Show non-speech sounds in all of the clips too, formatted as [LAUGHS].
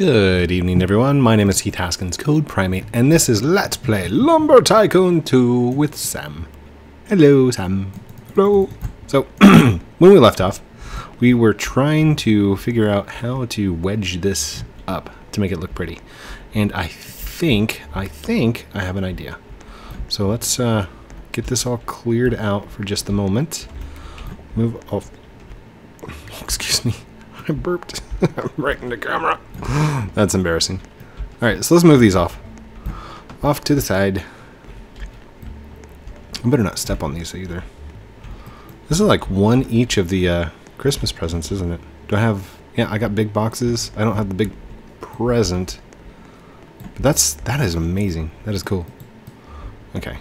Good evening, everyone. My name is Heath Haskins, CodePrime8, and this is Let's Play Lumber Tycoon 2 with Sam. Hello, Sam. Hello. So, [CLEARS THROAT] when we left off, we were trying to figure out how to wedge this up to make it look pretty. And I think, I think I have an idea. So let's uh, get this all cleared out for just a moment. Move off. [LAUGHS] Excuse me. I [LAUGHS] burped [LAUGHS] right in the camera. [GASPS] That's embarrassing. Alright, so let's move these off. Off to the side. I better not step on these either. This is like one each of the uh, Christmas presents, isn't it? Do I have... Yeah, I got big boxes. I don't have the big present. But that's... That is amazing. That is cool. Okay.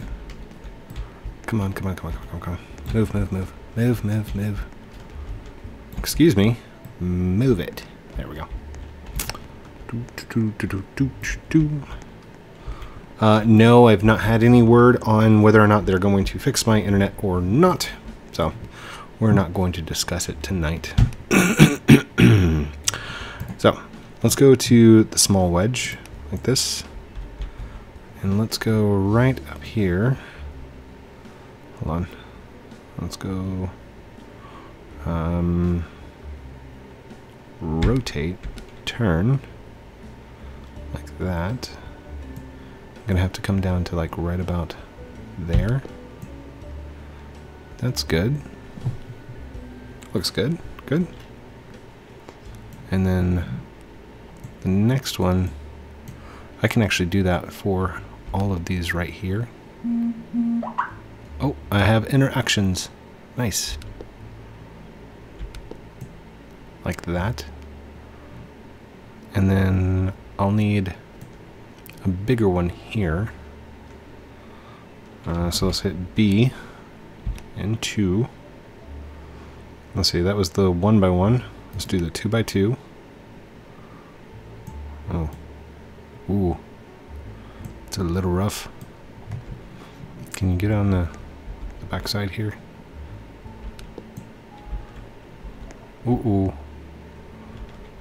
Come on, come on, come on, come on, come on. Move, move, move. Move, move, move. Excuse me. Move it. There we go. Uh, no, I've not had any word on whether or not they're going to fix my internet or not. So, we're not going to discuss it tonight. [CLEARS THROAT] so, let's go to the small wedge, like this. And let's go right up here. Hold on. Let's go... Um rotate, turn, like that. I'm gonna have to come down to like right about there. That's good. Looks good. Good. And then the next one, I can actually do that for all of these right here. Mm-hmm. Oh, I have interactions. Nice like that. And then I'll need a bigger one here. Uh, so let's hit B and 2. Let's see, that was the 1 by 1 Let's do the 2 by 2 Oh. Ooh. It's a little rough. Can you get on the, the backside here? Ooh, ooh.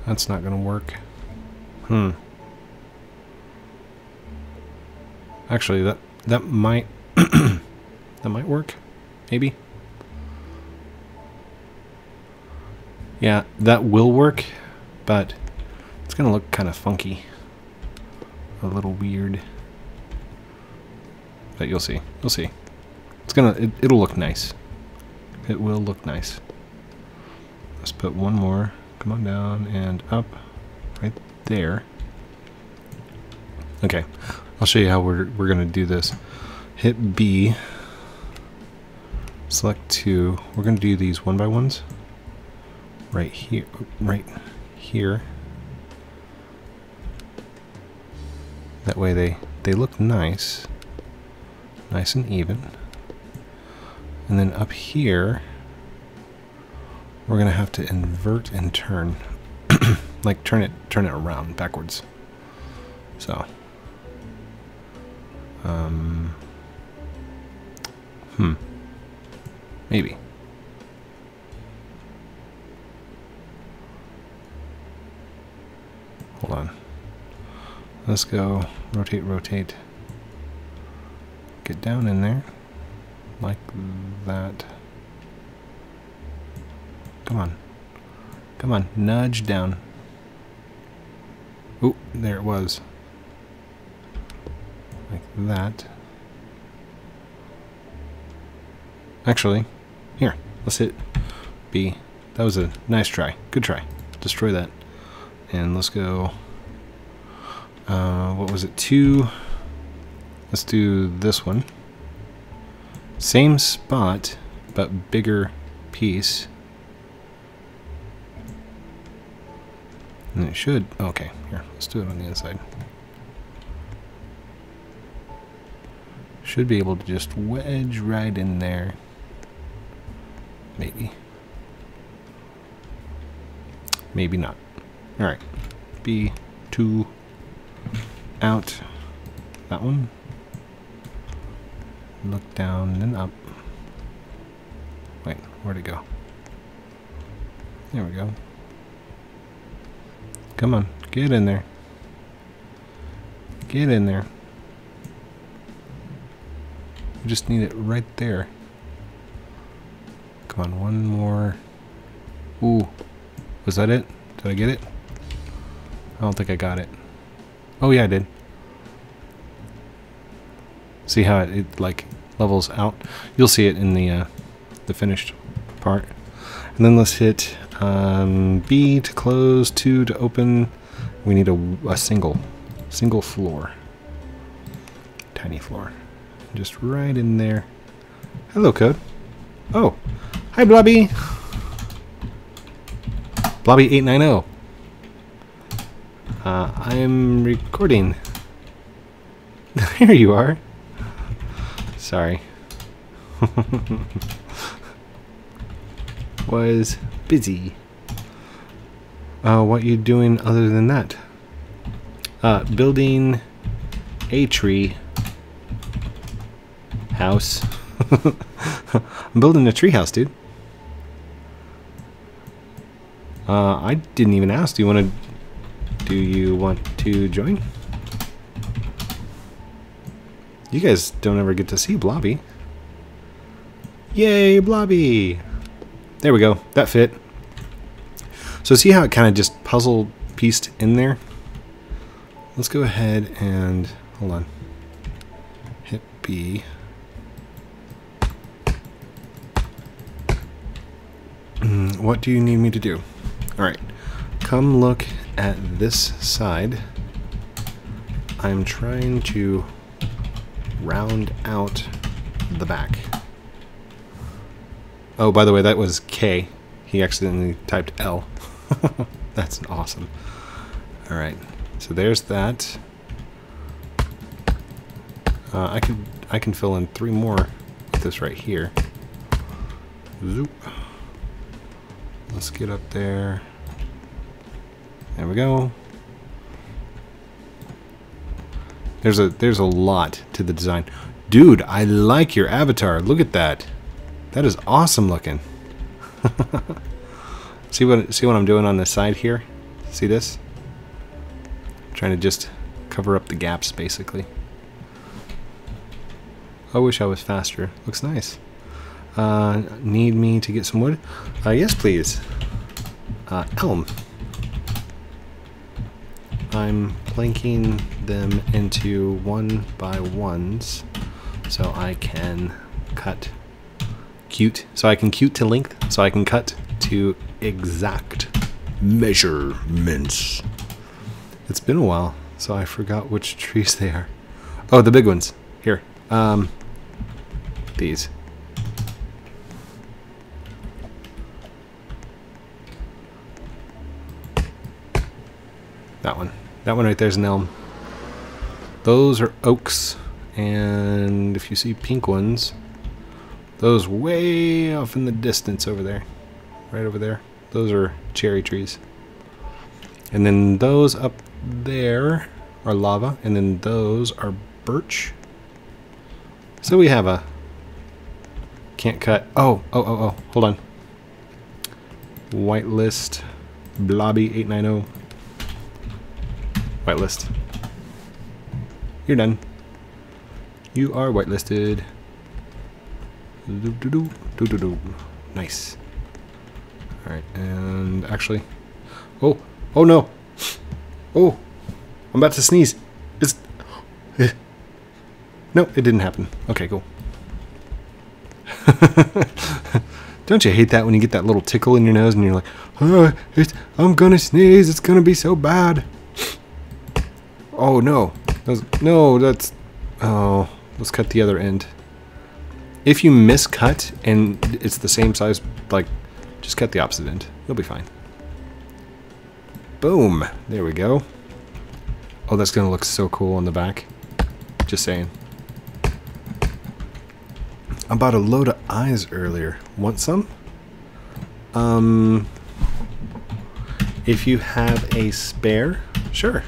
That's not going to work. Hmm. Actually, that that might [CLEARS THROAT] that might work. Maybe. Yeah, that will work, but it's going to look kind of funky. A little weird. But you'll see. You'll see. It's going to it, it'll look nice. It will look nice. Let's put one more. Come on down and up right there. Okay, I'll show you how we're, we're going to do this. Hit B, select two. We're going to do these one by ones right here, right here. That way they, they look nice, nice and even. And then up here, we're gonna have to invert and turn [CLEARS THROAT] like turn it turn it around backwards. So um hmm maybe. Hold on. Let's go rotate rotate. Get down in there like that Come on. Come on, nudge down. Oh, there it was. Like that. Actually, here, let's hit B. That was a nice try. Good try. Destroy that. And let's go, uh, what was it, two? Let's do this one. Same spot, but bigger piece. And it should, okay, here, let's do it on the inside. Should be able to just wedge right in there. Maybe. Maybe not. Alright. B2 out. That one. Look down and up. Wait, where'd it go? There we go. Come on. Get in there. Get in there. We just need it right there. Come on, one more. Ooh. Was that it? Did I get it? I don't think I got it. Oh yeah, I did. See how it, it like levels out? You'll see it in the uh, the finished part. And then let's hit um, B to close, 2 to open. We need a, a single, single floor. Tiny floor. Just right in there. Hello, code. Oh, hi, Bloby. Bloby890. Uh, I'm recording. [LAUGHS] there you are. Sorry. [LAUGHS] Was busy. Uh, what you doing other than that? Uh, building a tree house. [LAUGHS] I'm building a tree house, dude. Uh, I didn't even ask. Do you want to? Do you want to join? You guys don't ever get to see Bloby. Yay, Bloby! There we go. That fit. So see how it kind of just puzzle pieced in there? Let's go ahead and hold on. Hit B. Mm, what do you need me to do? Alright. Come look at this side. I'm trying to round out the back. Oh, by the way, that was K. He accidentally typed L. [LAUGHS] That's awesome. Alright, so there's that. Uh, I can I can fill in three more with this right here. Zoop. Let's get up there. There we go. There's a there's a lot to the design. Dude, I like your avatar. Look at that. That is awesome looking. [LAUGHS] see what see what I'm doing on the side here? See this? trying to just cover up the gaps basically. I wish I was faster. Looks nice. Uh, need me to get some wood? Uh, yes, please. Uh, elm. I'm planking them into one by ones so I can cut cute. So I can cute to length. So I can cut to exact measurements. It's been a while, so I forgot which trees they are. Oh, the big ones. Here. Um, these. That one. That one right there is an elm. Those are oaks. And if you see pink ones, those way off in the distance over there. Right over there. Those are cherry trees. And then those up there are lava. And then those are birch. So we have a... Can't cut. Oh, oh, oh, oh. Hold on. Whitelist. Bloby 890. Whitelist. You're done. You are whitelisted. Do do do do do do. Nice. All right, and actually, oh, oh no, oh, I'm about to sneeze. It's eh. no, it didn't happen. Okay, cool. [LAUGHS] Don't you hate that when you get that little tickle in your nose and you're like, oh, I'm gonna sneeze. It's gonna be so bad. Oh no, that's, no, that's oh. Let's cut the other end. If you miscut and it's the same size, like, just cut the opposite end. You'll be fine. Boom. There we go. Oh, that's going to look so cool on the back. Just saying. I bought a load of eyes earlier. Want some? Um, if you have a spare, sure.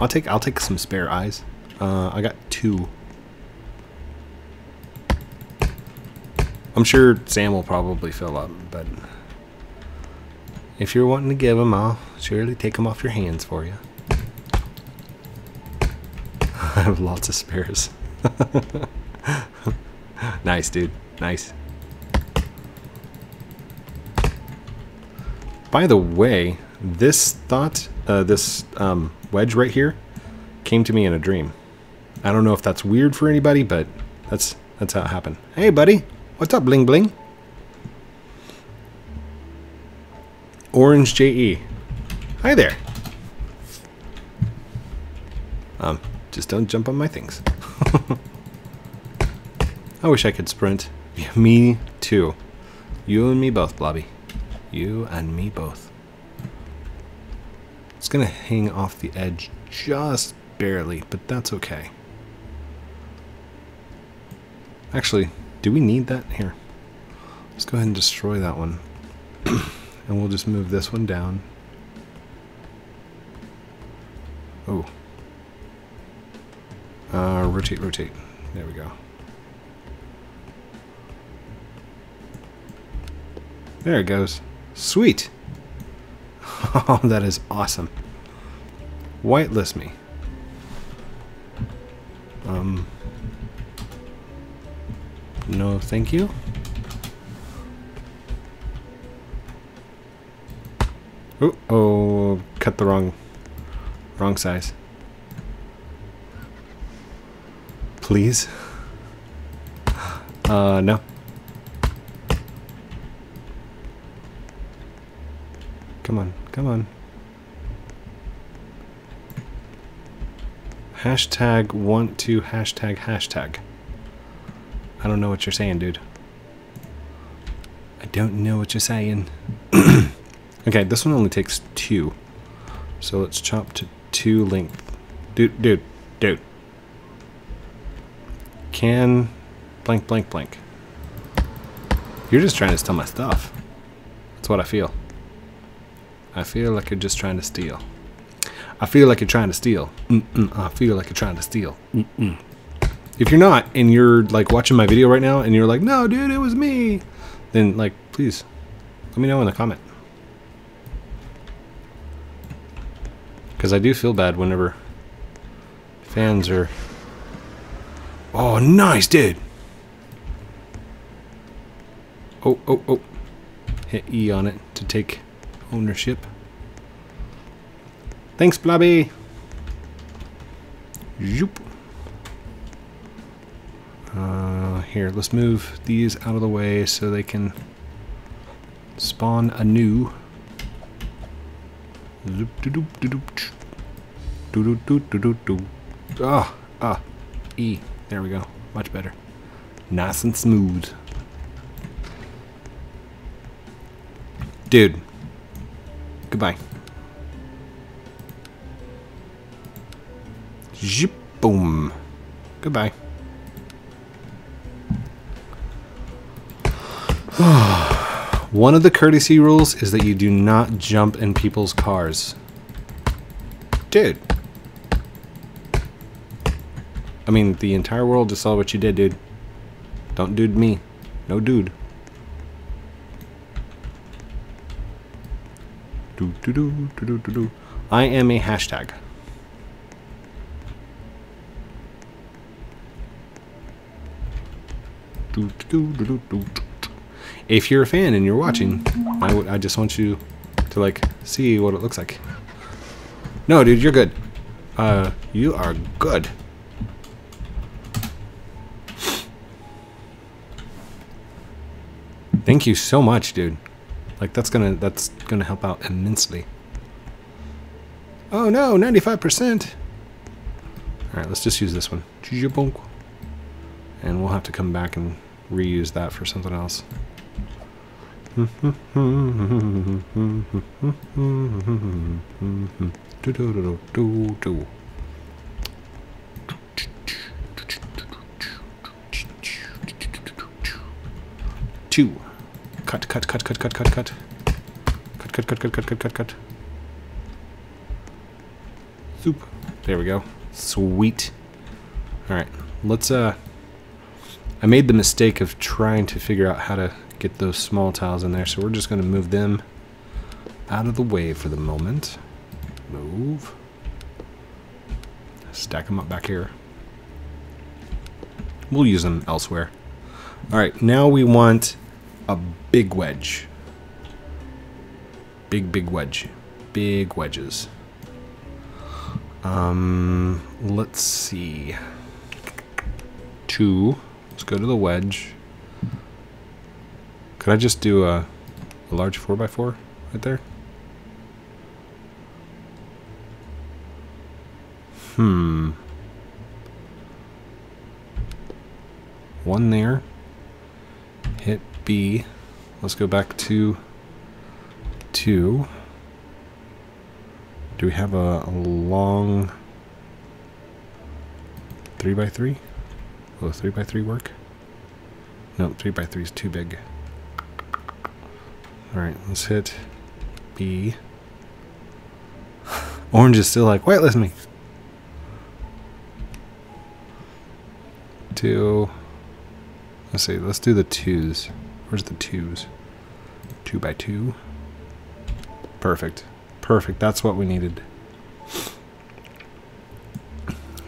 I'll take I'll take some spare eyes. Uh, I got two. I'm sure Sam will probably fill up, but If you're wanting to give them, I'll surely take them off your hands for you. [LAUGHS] I have lots of spares. [LAUGHS] nice, dude. Nice. By the way, this thought, uh, this um, wedge right here, came to me in a dream. I don't know if that's weird for anybody, but that's that's how it happened. Hey, buddy. What's up, Bling Bling? Orange JE. Hi there. Um, just don't jump on my things. [LAUGHS] I wish I could sprint. Yeah, me too. You and me both, Bloby. You and me both. It's gonna hang off the edge just barely, but that's okay. Actually, do we need that? Here. Let's go ahead and destroy that one. [CLEARS THROAT] and we'll just move this one down. Oh. Uh, rotate, rotate. There we go. There it goes. Sweet. [LAUGHS] Oh, that is awesome. Whitelist me. No, thank you. Oh, oh, cut the wrong, wrong size. Please. Uh, no. Come on, come on. Hashtag want to hashtag hashtag. I don't know what you're saying, dude. I don't know what you're saying. [CLEARS THROAT] okay, this one only takes two. So let's chop to two length. Dude, dude, dude. Can blank, blank, blank. You're just trying to steal my stuff. That's what I feel. I feel like you're just trying to steal. I feel like you're trying to steal. Mm -mm, I feel like you're trying to steal. Mm if you're not, and you're like watching my video right now, and you're like, no, dude, it was me, then like, please, let me know in the comment. Because I do feel bad whenever fans are. Oh, nice, dude. Oh, oh, oh. Hit E on it to take ownership. Thanks, Bloby. Zoop. Uh, here, let's move these out of the way so they can spawn anew. Ah, ah, E. There we go. Much better. Nice and smooth. Dude. Goodbye. Zip boom. Goodbye. [SIGHS] One of the courtesy rules is that you do not jump in people's cars. Dude. I mean, the entire world just saw what you did, dude. Don't dude me. No dude. Do, do, do, do, do, do, do. I am a hashtag. Do, do, do, do, do. If you're a fan and you're watching, I, I just want you to like see what it looks like. No, dude, you're good. Uh, you are good. Thank you so much, dude. Like that's gonna that's gonna help out immensely. Oh no, 95%. Alright, let's just use this one. And we'll have to come back and reuse that for something else. Two. Cut, cut, cut, cut, cut, cut, cut. Cut, cut, cut, cut, cut, cut, cut, cut. Soup. There we go. Sweet. Alright, let's, uh... I made the mistake of trying to figure out how to get those small tiles in there, so we're just going to move them out of the way for the moment. Move. Stack them up back here. We'll use them elsewhere. All right, now we want a big wedge. Big, big wedge. Big wedges. Um, let's see. Two. Let's go to the wedge. Could I just do a, a large 4x4 right there? Hmm. One there. Hit B. Let's go back to two. Do we have a, a long 3x3? Will a 3x3 work? No, 3x3 is too big. Alright, let's hit B. Orange is still like, wait, listen me. Two. Let's see, let's do the twos. Where's the twos? Two by two. Perfect. Perfect, that's what we needed.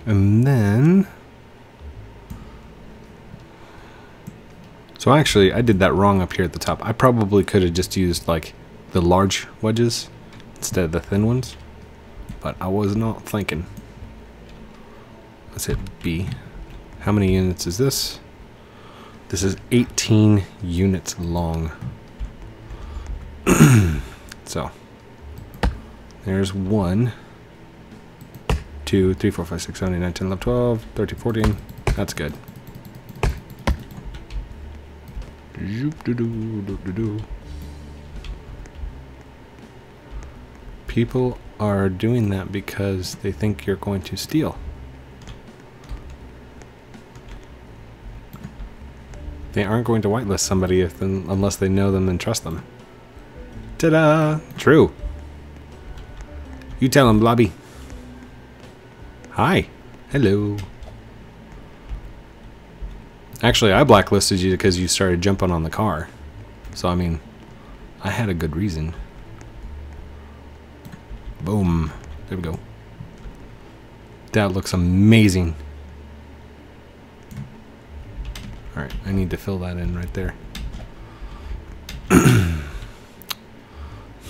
And then... So actually, I did that wrong up here at the top. I probably could have just used, like, the large wedges instead of the thin ones. But I was not thinking. Let's hit B. How many units is this? This is 18 units long. [CLEARS THROAT] so, there's one, two, three, four, five, six, seven, eight, nine, 10, 11, 12, 13, 14. That's good. People are doing that because they think you're going to steal. They aren't going to whitelist somebody if, unless they know them and trust them. Ta-da! True. You tell him, Bloby. Hi. Hello. Actually, I blacklisted you because you started jumping on the car. So, I mean, I had a good reason. Boom. There we go. That looks amazing. Alright, I need to fill that in right there. [CLEARS THROAT]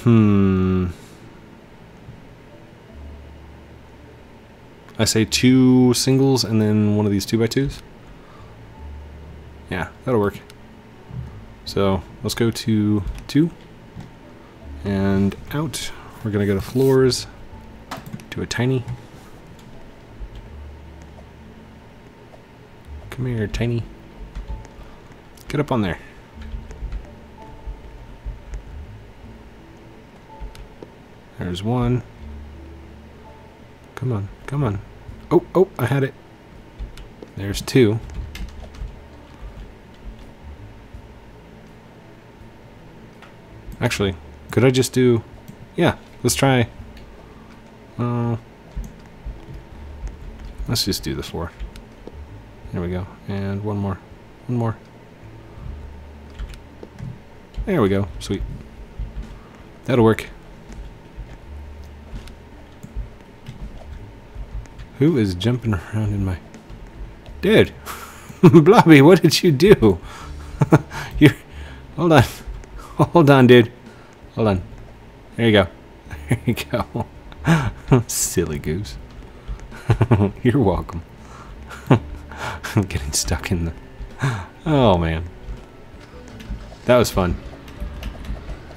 hmm. I say two singles and then one of these two by twos. Yeah, that'll work. So let's go to two and out. We're gonna go to floors, to a tiny. Come here, tiny. Get up on there. There's one. Come on, come on. Oh, oh, I had it. There's two. Actually, could I just do... Yeah, let's try... Uh, let's just do the four. There we go. And one more. One more. There we go. Sweet. That'll work. Who is jumping around in my... Dude! [LAUGHS] Bloby, what did you do? [LAUGHS] you Hold on. [LAUGHS] Hold on, dude. Hold on. There you go. [LAUGHS] There you go. [LAUGHS] Silly goose. You're welcome. I'm getting stuck in the... [GASPS] Oh, man. That was fun.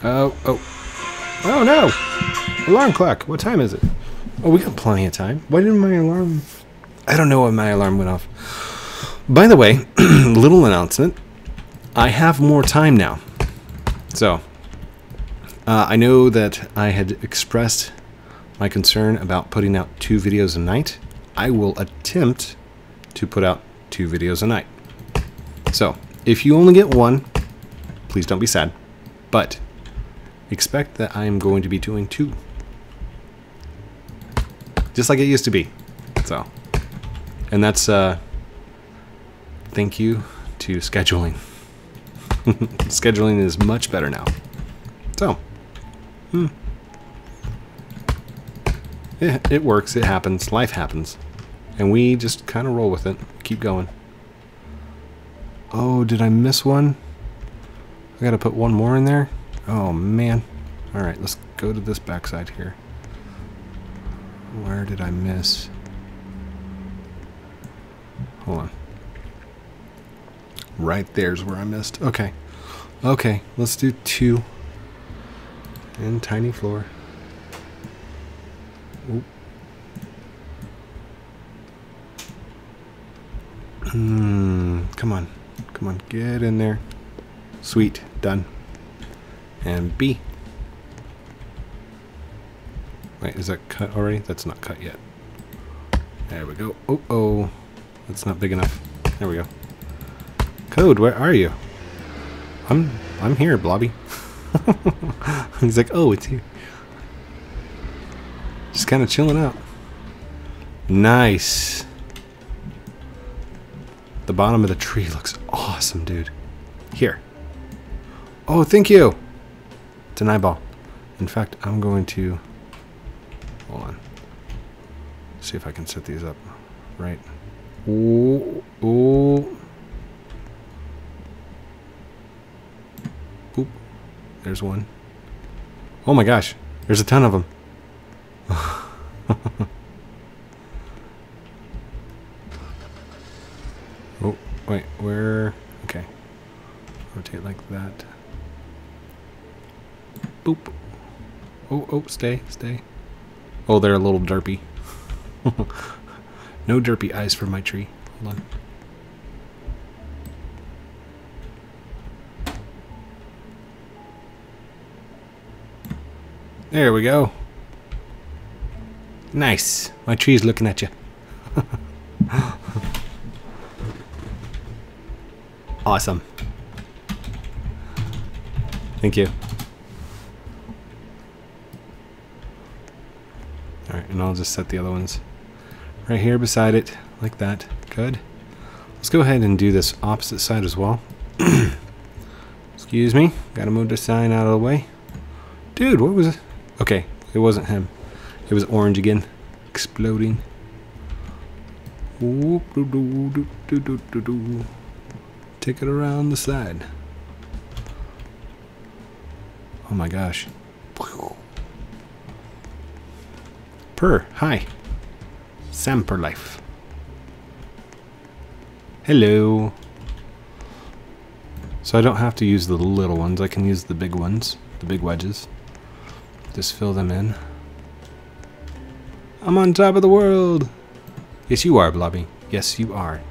Oh, oh. Oh, no! Alarm clock. What time is it? Oh, we got plenty of time. Why didn't my alarm... I don't know why my alarm went off. By the way, [CLEARS THROAT] little announcement. I have more time now. So, uh, I know that I had expressed my concern about putting out two videos a night. I will attempt to put out two videos a night. So, if you only get one, please don't be sad. But expect that I am going to be doing two. Just like it used to be. So, and that's, uh, thank you to scheduling. [LAUGHS] scheduling is much better now. So, Hmm. It, works. It happens. Life happens. And we just kind of roll with it. Keep going. Oh, did I miss one? I gotta put one more in there? Oh, man. Alright, let's go to this backside here. Where did I miss? Hold on. Right there's where I missed. Okay. Okay, let's do two. And tiny floor. Oop. Hmm, come on. Come on, get in there. Sweet, done. And B. Wait, is that cut already? That's not cut yet. There we go. Oh, oh. That's not big enough. There we go. Code, where are you? I'm I'm here, Bloby. [LAUGHS] He's like, oh, it's here. Just kind of chilling out. Nice. The bottom of the tree looks awesome, dude. Here. Oh, thank you. It's an eyeball. In fact, I'm going to... Hold on. See if I can set these up right. Ooh, ooh. There's one. Oh my gosh. There's a ton of them. [LAUGHS] oh, wait. Where? Okay. Rotate like that. Boop. Oh, oh, stay, stay. Oh, they're a little derpy. [LAUGHS] no derpy eyes for my tree. Hold on. There we go. Nice. My tree's looking at you. [LAUGHS] awesome. Thank you. Alright, and I'll just set the other ones right here beside it, like that. Good. Let's go ahead and do this opposite side as well. [CLEARS THROAT] Excuse me. Gotta move the sign out of the way. Dude, what was it? Okay, it wasn't him. It was orange again. Exploding. Take it around the side. Oh my gosh. Per, hi. Sam per life. Hello. So I don't have to use the little ones, I can use the big ones, the big wedges. Just fill them in. I'm on top of the world! Yes, you are, Bloby. Yes, you are.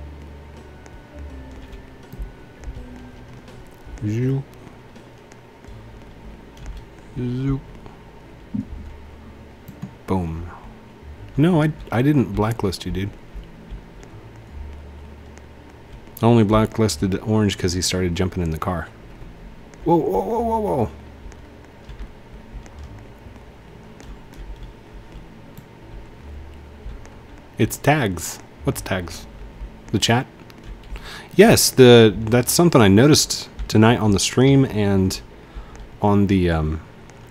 Zoop. Zoop. Boom. No, I, I didn't blacklist you, dude. I only blacklisted Orange because he started jumping in the car. Whoa, whoa, whoa, whoa, whoa. It's tags. What's tags? The chat? Yes, the that's something I noticed tonight on the stream and on the um,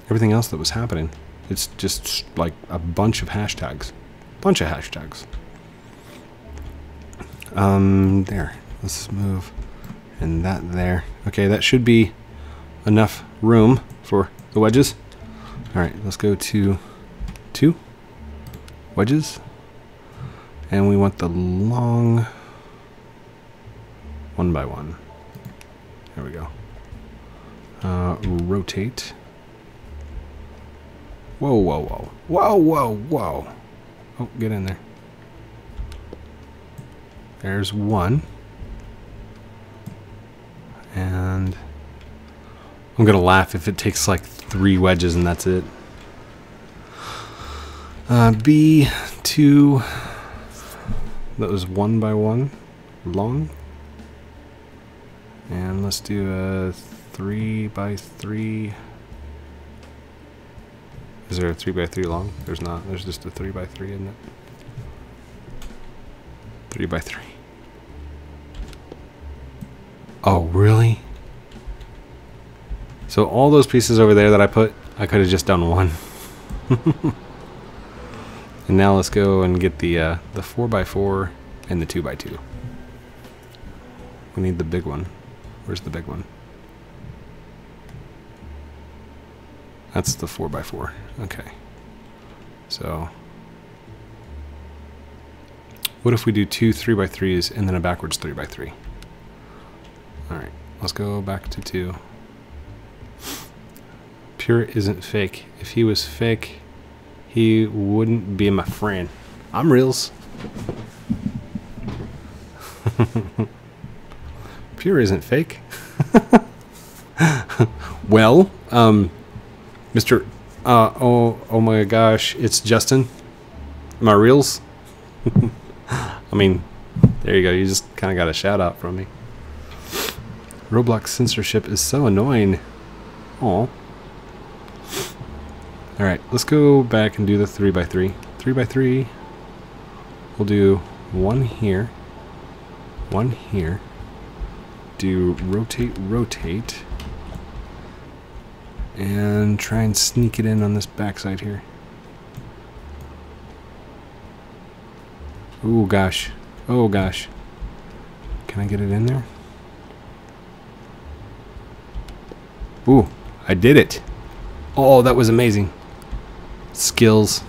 everything else that was happening. It's just like a bunch of hashtags. Bunch of hashtags. Um, there. Let's move. And that there. Okay, that should be enough room for the wedges. Alright, let's go to two wedges. And we want the long one by one. There we go. Uh, rotate. Whoa, whoa, whoa. Whoa, whoa, whoa. Oh, get in there. There's one. And I'm going to laugh if it takes like three wedges and that's it. Uh, B2 that was one by one long. And let's do a three by three. Is there a three by three long? There's not. There's just a three by three, isn't it? Three by three. Oh, really? So all those pieces over there that I put I could have just done one. [LAUGHS] and now let's go and get the uh, the 4x4 and the 2x2. We need the big one. Where's the big one? That's the 4x4. Okay. So, what if we do two 3x3s and then a backwards 3x3? Alright, let's go back to 2. Pure isn't fake. If he was fake, he wouldn't be my friend. I'm Reels. Pure isn't fake. [LAUGHS] well, um, Mr. Uh, oh, oh my gosh, it's Justin. My reels. [LAUGHS] I mean, there you go. You just kind of got a shout out from me. Roblox censorship is so annoying. Oh. All right, let's go back and do the 3x3. 3x3. We'll do one here, one here. Do rotate, rotate and try and sneak it in on this backside here. Oh gosh. Oh gosh. Can I get it in there? Ooh, I did it. Oh, that was amazing. Skills.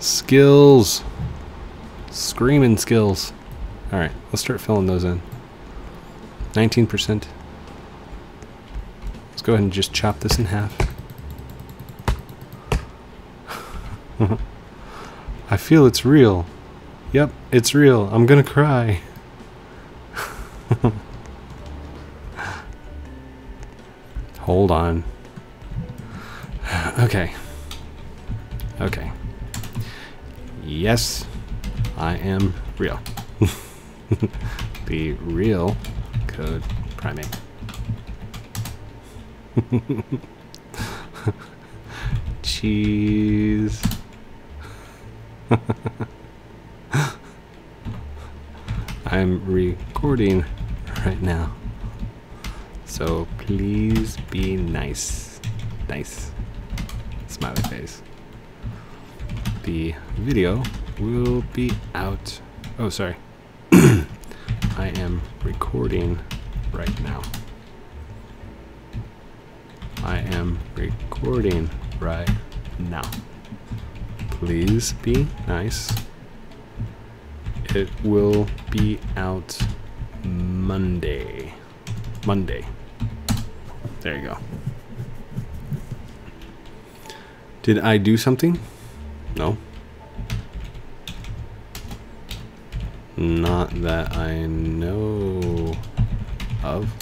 Skills. Screaming skills. Alright, let's start filling those in. 19% Let's go ahead and just chop this in half. [LAUGHS] I feel it's real. Yep, it's real. I'm gonna cry. [LAUGHS] Hold on. [SIGHS] Okay. Okay. Yes, I am real. [LAUGHS] the real code primate. [LAUGHS] Cheese. [LAUGHS] I'm recording right now. So please be nice. Nice. Smiley face. The video will be out. Oh, sorry. [COUGHS] I am recording right now. I am recording right now. Please be nice. It will be out Monday. Monday. There you go. Did I do something? No. Not that I know of.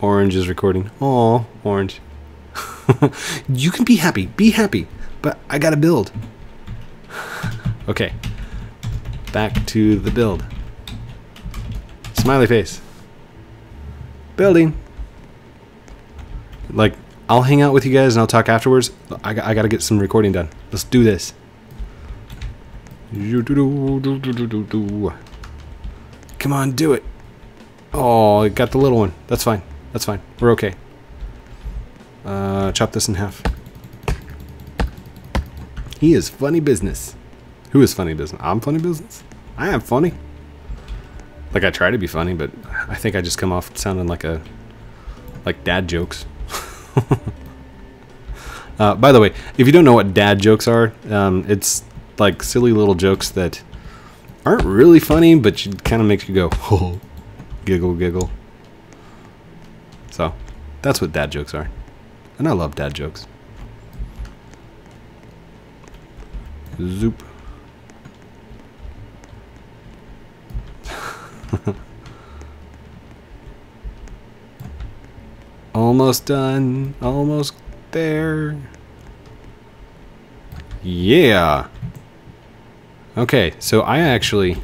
Orange is recording. Oh, Orange. [LAUGHS] you can be happy. Be happy. But I gotta build. [LAUGHS] okay. Back to the build. Smiley face. Building. Like, I'll hang out with you guys and I'll talk afterwards. I, I gotta get some recording done. Let's do this. Come on, do it. Oh, I got the little one. That's fine. That's fine. We're okay. Uh, chop this in half. He is funny business. Who is funny business? I'm funny business? I am funny. Like I try to be funny, but I think I just come off sounding like a like dad jokes. [LAUGHS] uh, by the way, if you don't know what dad jokes are, um, it's like silly little jokes that aren't really funny, but kind of makes you go, oh, [LAUGHS] giggle, giggle. So, that's what dad jokes are. And I love dad jokes. Zoop. [LAUGHS] almost done. Almost there. Yeah. Okay, so I actually...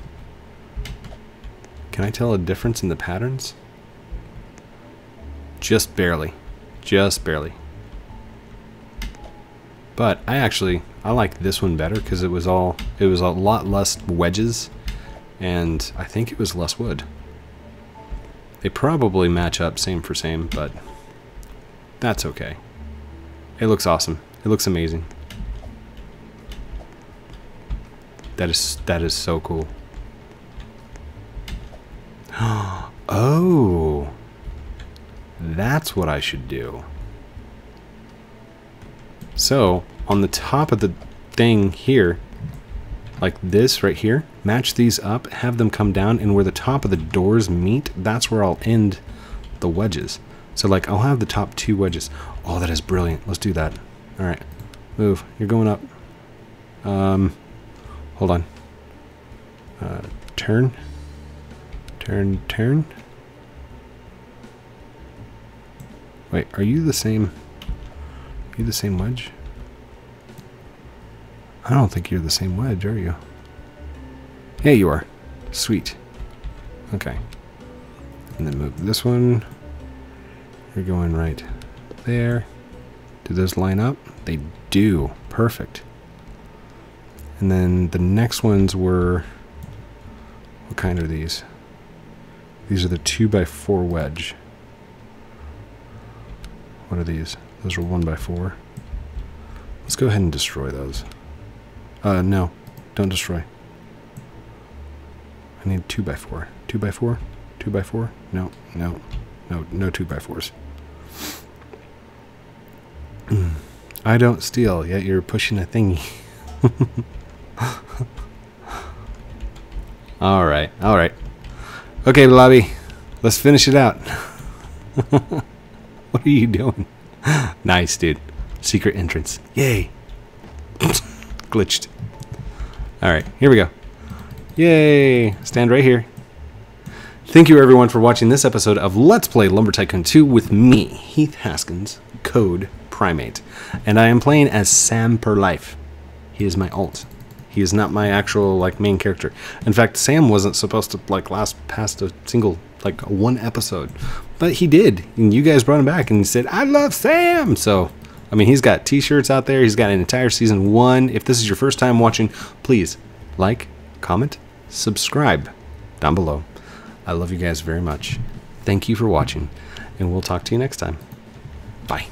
Can I tell a difference in the patterns? Just barely. Just barely. But I actually, I like this one better because it was all, it was a lot less wedges and I think it was less wood. They probably match up same for same, but That's okay. It looks awesome. It looks amazing. That is that is so cool. [GASPS] oh. That's what I should do. So, on the top of the thing here, like this right here, match these up, have them come down, and where the top of the doors meet, that's where I'll end the wedges. So like, I'll have the top two wedges. Oh, that is brilliant. Let's do that. All right, move. You're going up. Um, hold on. Uh, turn. Turn, turn. Wait, are you the same? Are you the same wedge? I don't think you're the same wedge, are you? Yeah, you are. Sweet. Okay. And then move this one. You're going right there. Do those line up? They do. Perfect. And then the next ones were... What kind are these? These are the 2x4 wedge. What are these? Those are 1x4. Let's go ahead and destroy those. Uh, no. Don't destroy. I need 2x4. 2x4? 2x4? No, no. No, no 2x4s. I don't steal, yet you're pushing a thingy. [LAUGHS] alright, alright. Okay, Bloby. Let's finish it out. [LAUGHS] what are you doing? [LAUGHS] nice, dude. Secret entrance. Yay. Glitched. Alright, here we go. Yay! Stand right here. Thank you everyone for watching this episode of Let's Play Lumber Tycoon 2 with me, Heath Haskins, code Prime8. And I am playing as Sam per life. He is my alt. He is not my actual like main character. In fact, Sam wasn't supposed to like last past a single like one episode, but he did. And you guys brought him back and he said, "I love Sam." So, I mean, he's got T-shirts out there. He's got an entire season one. If this is your first time watching, please like, comment, subscribe down below. I love you guys very much. Thank you for watching, and we'll talk to you next time. Bye.